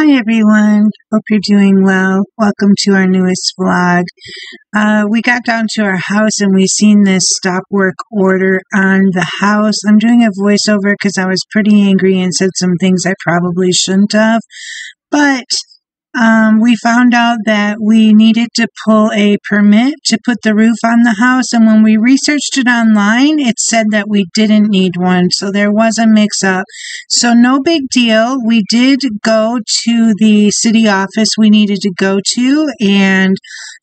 Hi everyone, hope you're doing well. Welcome to our newest vlog. Uh, we got down to our house and we seen this stop work order on the house. I'm doing a voiceover because I was pretty angry and said some things I probably shouldn't have. But um, we found out that we needed to pull a permit to put the roof on the house. And when we researched it online, it said that we didn't need one. So there was a mix up. So no big deal. We did go to the city office we needed to go to and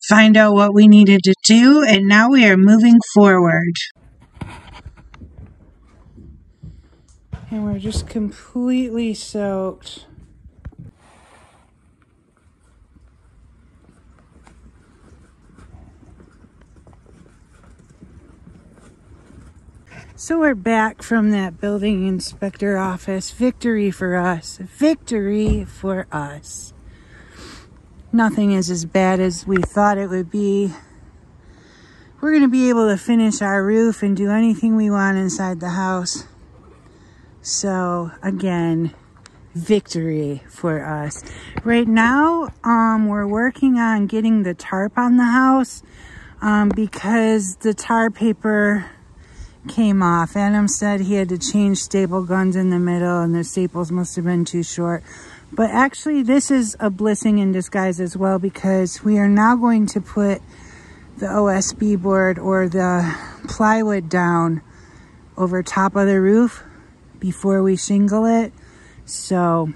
find out what we needed to do. And now we are moving forward. And we're just completely soaked. So we're back from that building inspector office. Victory for us. Victory for us. Nothing is as bad as we thought it would be. We're going to be able to finish our roof and do anything we want inside the house. So again, victory for us. Right now, um, we're working on getting the tarp on the house um, because the tar paper came off. Adam said he had to change staple guns in the middle and the staples must have been too short. But actually this is a blessing in disguise as well because we are now going to put the OSB board or the plywood down over top of the roof before we shingle it. So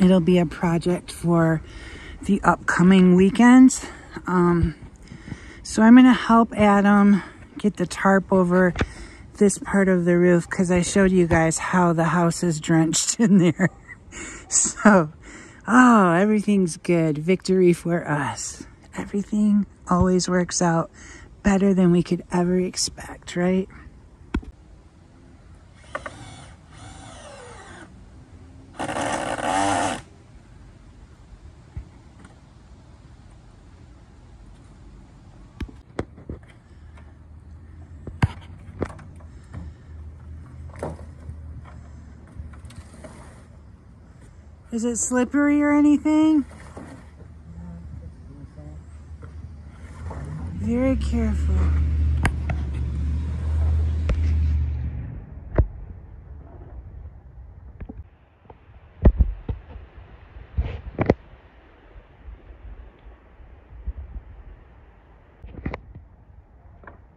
it'll be a project for the upcoming weekends. Um, so I'm going to help Adam get the tarp over this part of the roof because I showed you guys how the house is drenched in there. so, oh, everything's good. Victory for us. Everything always works out better than we could ever expect, right? Is it slippery or anything? Very careful.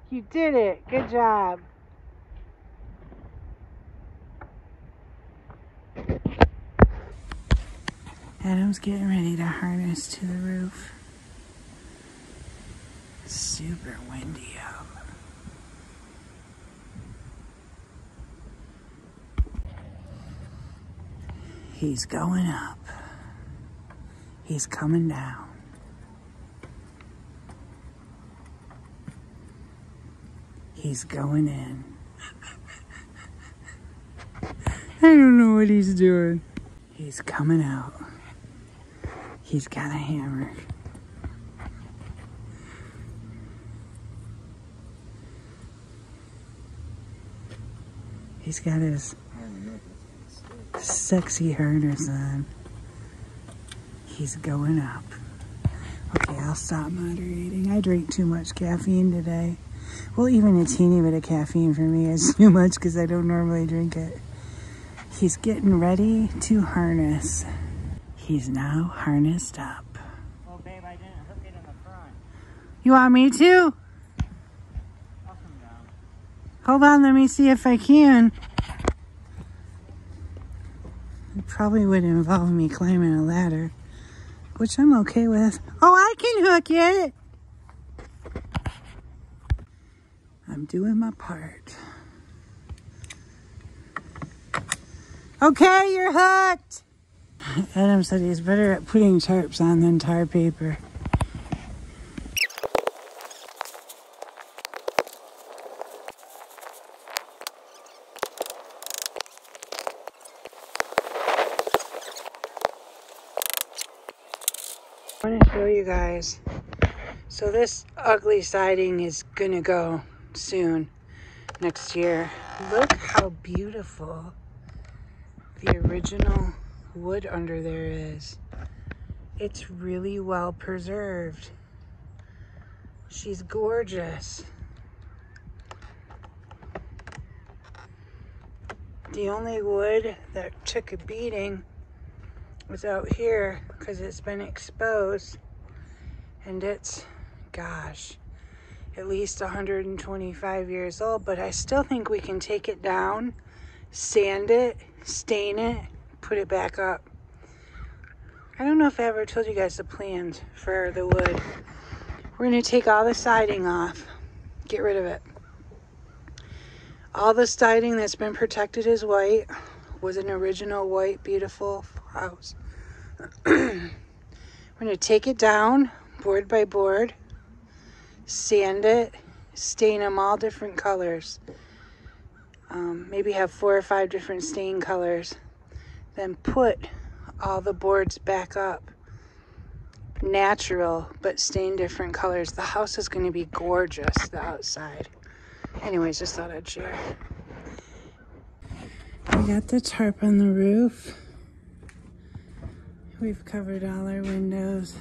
You did it. Good job. Adam's getting ready to harness to the roof. Super windy out. He's going up. He's coming down. He's going in. I don't know what he's doing. He's coming out. He's got a hammer. He's got his sexy harness on. He's going up. Okay, I'll stop moderating. I drank too much caffeine today. Well, even a teeny bit of caffeine for me is too much because I don't normally drink it. He's getting ready to harness. He's now harnessed up. Well, babe, I didn't hook it in the front. You want me to? I'll come down. Hold on, let me see if I can. It probably would involve me climbing a ladder, which I'm okay with. Oh, I can hook it. I'm doing my part. Okay, you're hooked. Adam said he's better at putting tarps on than tar paper. I want to show you guys. So this ugly siding is gonna go soon next year. Look how beautiful the original wood under there is. It's really well preserved. She's gorgeous. The only wood that took a beating was out here because it's been exposed and it's, gosh, at least 125 years old, but I still think we can take it down, sand it, stain it, put it back up. I don't know if I ever told you guys the plans for the wood. We're gonna take all the siding off, get rid of it. All the siding that's been protected as white was an original white, beautiful house. We're gonna take it down, board by board, sand it, stain them all different colors. Um, maybe have four or five different stain colors. Then put all the boards back up. Natural, but stain different colors. The house is going to be gorgeous, the outside. Anyways, just thought I'd share. We got the tarp on the roof. We've covered all our windows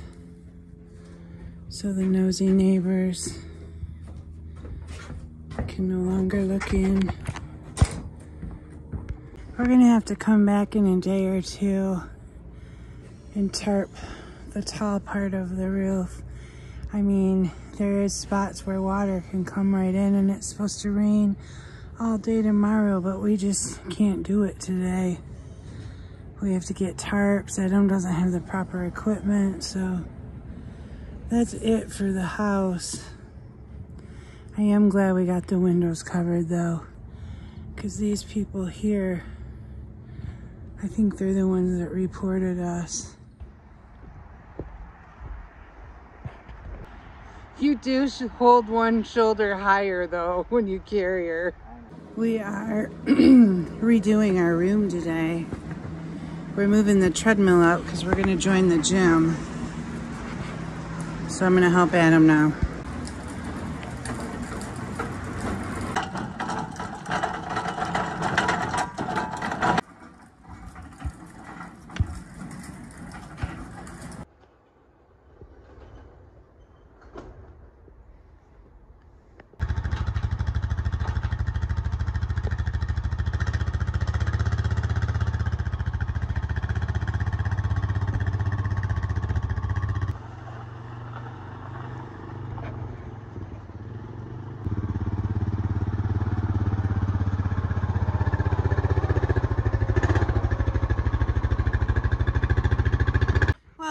so the nosy neighbors can no longer look in. We're gonna have to come back in a day or two and tarp the tall part of the roof. I mean, there is spots where water can come right in and it's supposed to rain all day tomorrow, but we just can't do it today. We have to get tarps. Adam doesn't have the proper equipment, so that's it for the house. I am glad we got the windows covered though, because these people here, I think they're the ones that reported us. You do hold one shoulder higher though when you carry her. We are redoing our room today. We're moving the treadmill out because we're going to join the gym. So I'm going to help Adam now.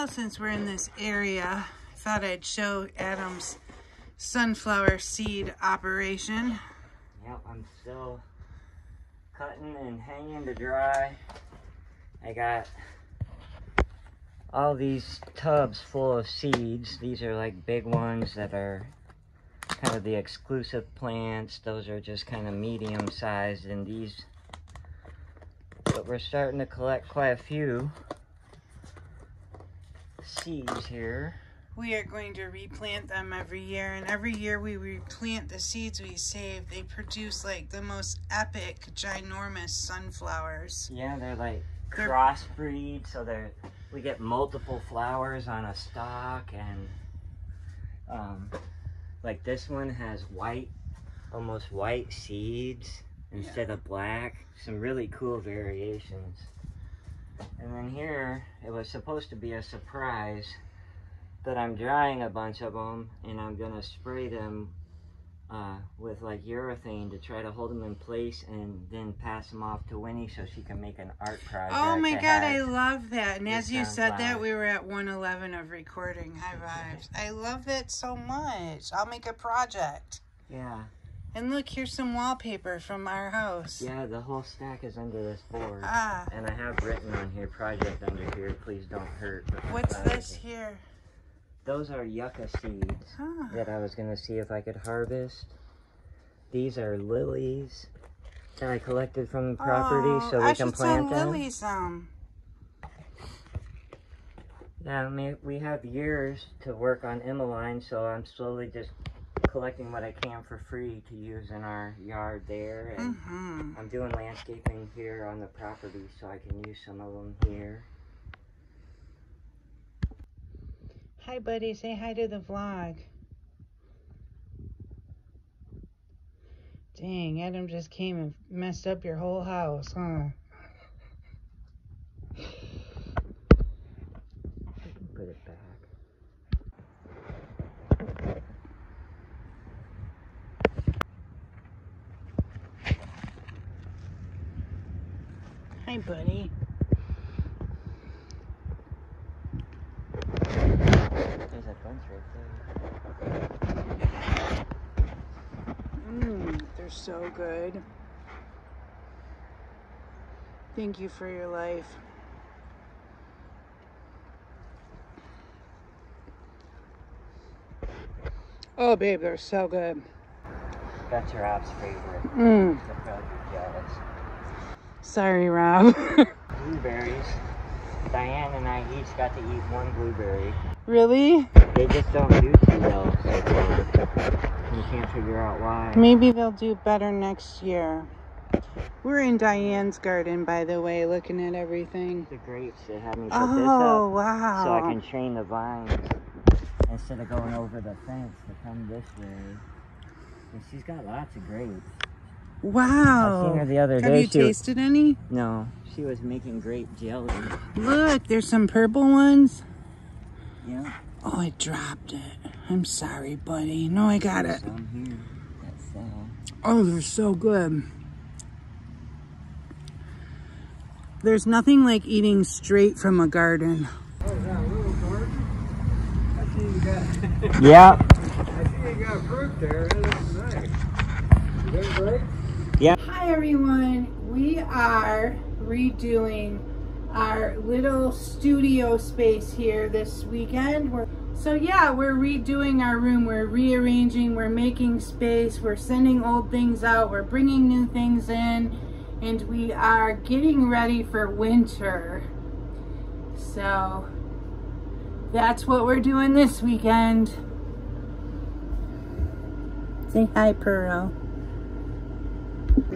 Well, since we're in this area, I thought I'd show Adam's sunflower seed operation. Yep, I'm still cutting and hanging to dry. I got all these tubs full of seeds. These are like big ones that are kind of the exclusive plants. Those are just kind of medium sized and these, but we're starting to collect quite a few seeds here. We are going to replant them every year, and every year we replant the seeds we save. They produce like the most epic, ginormous sunflowers. Yeah, they're like They're- crossbreed, so they're we get multiple flowers on a stalk, and um, like this one has white, almost white seeds instead of black. Some really cool variations. And then here, it was supposed to be a surprise that I'm drying a bunch of them, and I'm gonna spray them uh, with like urethane to try to hold them in place and then pass them off to Winnie so she can make an art project. Oh my god, I love that. And as you said that, we were at 111 of recording. High vibes. I love it so much. I'll make a project. yeah, And look, here's some wallpaper from our house. yeah, the whole stack is under this board. Ah, And I have written on here, project under here, please don't hurt. what's this here? Those are yucca seeds Ah. that I was gonna see if I could harvest. These are lilies that I collected from the property Oh, so we I can plant them. Lily some. Mean, we have years to work on Emmeline, so I'm slowly just collecting what I can for free to use in our yard there. And mm-hmm. I'm doing landscaping here on the property so I can use some of them here. Hi buddy, say hi to the vlog. Dang, Adam just came and messed up your whole house, huh? Buddy. There's a bunch right there. Mmm, they're so good. Thank you for your life. Oh, babe, they're so good. That's your app's favorite. Mmm. They'll probably jealous. Sorry, Rob. Blueberries. Diane and I each got to eat one blueberry. really? They just don't do too well. We can't figure out why. Maybe they'll do better next year. We're in Diane's garden, by the way, looking at everything. The grapes, they had me put Oh, this up wow. so I can train the vines instead of going over the fence to come this way. And she's got lots of grapes. Wow. I seen her the other Have day. you she was- tasted any? No, she was making grape jelly. Look, there's some purple ones. Yeah, Oh, I dropped it. I'm sorry, buddy. No, I got it. some here. That's uh, Oh, they're so good. There's nothing like eating straight from a garden. Oh, is a little garden? I see you got, Yeah. I see you got fruit there. That looks nice. Is that great? Hi, everyone. We are redoing our little studio space here this weekend. We're, so, yeah, we're redoing our room. We're rearranging, we're making space, we're sending old things out, we're bringing new things in, and we are getting ready for winter. So, that's what we're doing this weekend. Say hi, Pearl.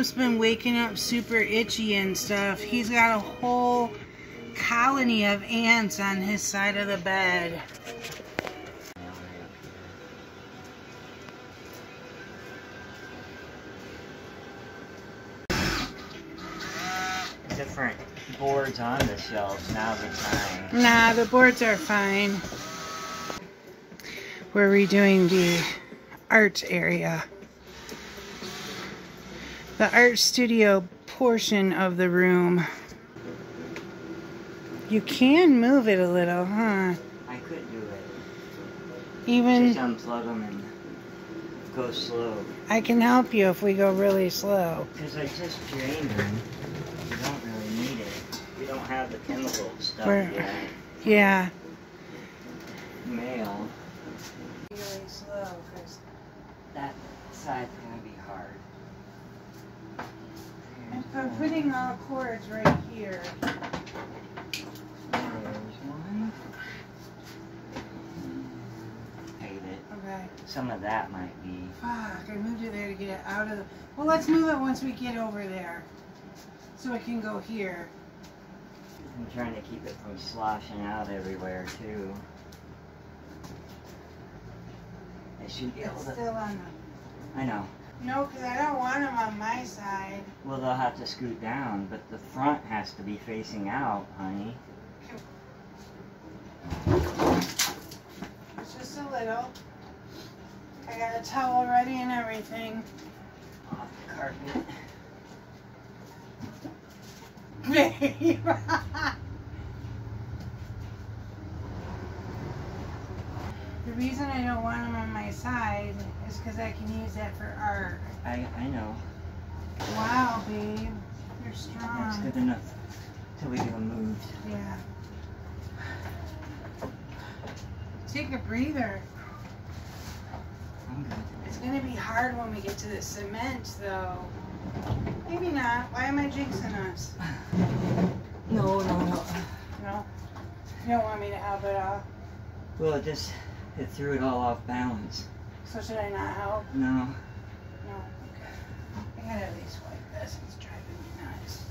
Adam's been waking up super itchy and stuff. He's got a whole colony of ants on his side of the bed. Different boards on the shelves. Now the time. Nah, the boards are fine. We're redoing the art area. The art studio portion of the room. You can move it a little, huh? I could do it. Even Just unplug them and go slow. I can help you if we go really slow. Because I just drained them. You don't really need it. We don't have the chemical stuff Where- yet. Yeah. Male. Really slow, because That side's gonna be hard. I'm putting all cords right here. Hate it. Okay. Some of that might be. Fuck, I moved it there to get it out of the. Well, let's move it once we get over there. So it can go here. I'm trying to keep it from sloshing out everywhere too. I should be able It's to. still on I know. No, because I don't want them on my side. Well, they'll have to scoot down, but the front has to be facing out, honey. It's just a little. I got a towel ready and everything. Off the carpet. Babe. Reason I don't want them on my side is because I can use that for art. I I know. Wow, babe. You're strong. That's good enough till we get them moved. Yeah. Take a breather. I'm good. It's gonna be hard when we get to the cement, though. Maybe not. Why am I jinxing us? No, no, no. No? You don't want me to help at all? Well, it just it threw it all off balance. So should I not help? No. No. Okay. I gotta at least wipe this. It's driving me nuts.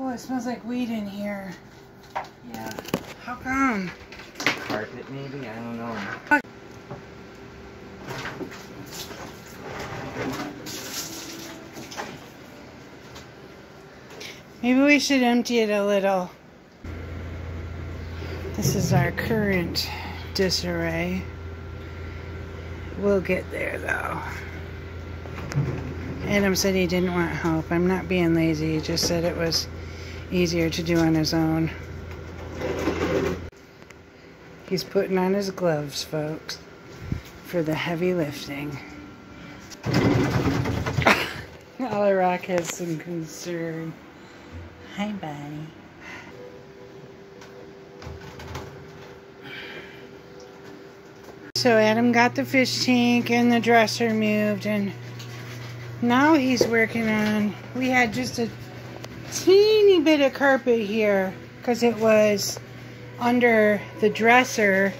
Oh, it smells like weed in here. Yeah. How come? Carpet maybe? I don't know. Maybe we should empty it a little. This is our current disarray. We'll get there though. Adam said he didn't want help. I'm not being lazy. He just said it was easier to do on his own. He's putting on his gloves, folks, for the heavy lifting. Rock has some concern. Hi, buddy. So Adam got the fish tank and the dresser moved and now he's working on, we had just a teeny bit of carpet here because it was under the dresser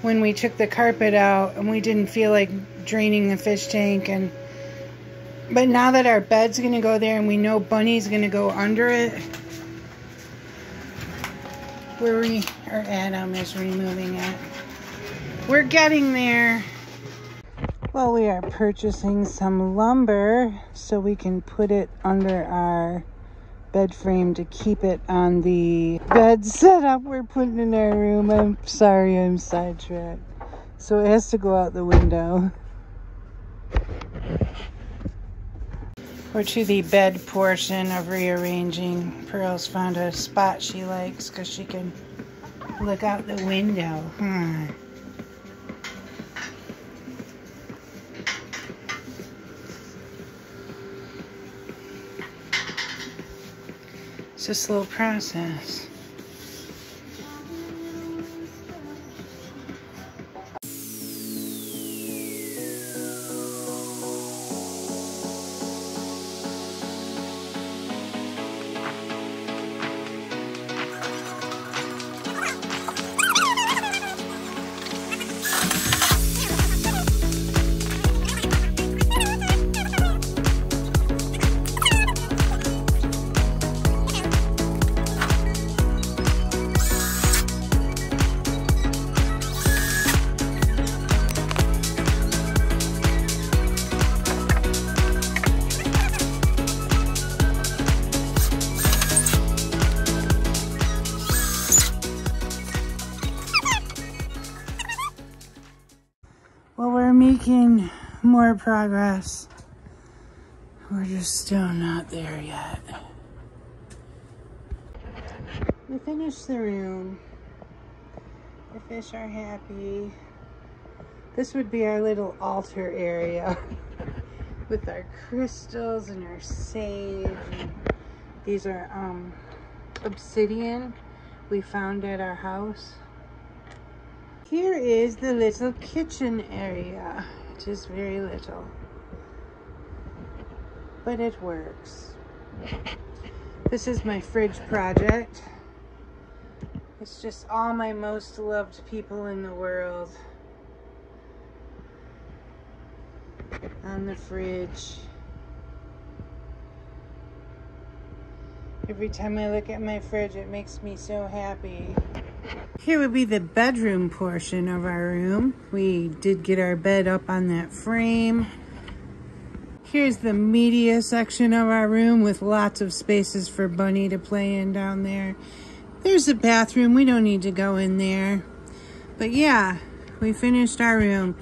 when we took the carpet out and we didn't feel like draining the fish tank and but now that our bed's gonna go there and we know Bunny's gonna go under it where we're or Adam is removing it we're getting there well we are purchasing some lumber so we can put it under our bed frame to keep it on the bed setup we're putting in our room. I'm sorry I'm sidetracked. So it has to go out the window. We're to the bed portion of rearranging. Pearl's found a spot she likes because she can look out the window. Hmm. It's just a slow process. More progress. We're just still not there yet. We finished the room. The fish are happy. This would be our little altar area with our crystals and our sage. These are um, obsidian we found at our house. Here is the little kitchen area. Just very little. But it works. This is my fridge project. It's just all my most loved people in the world on the fridge. Every time I look at my fridge, it makes me so happy. Here would be the bedroom portion of our room. We did get our bed up on that frame. Here's the media section of our room with lots of spaces for Bunny to play in down there. There's a bathroom. We don't need to go in there. But yeah, we finished our room.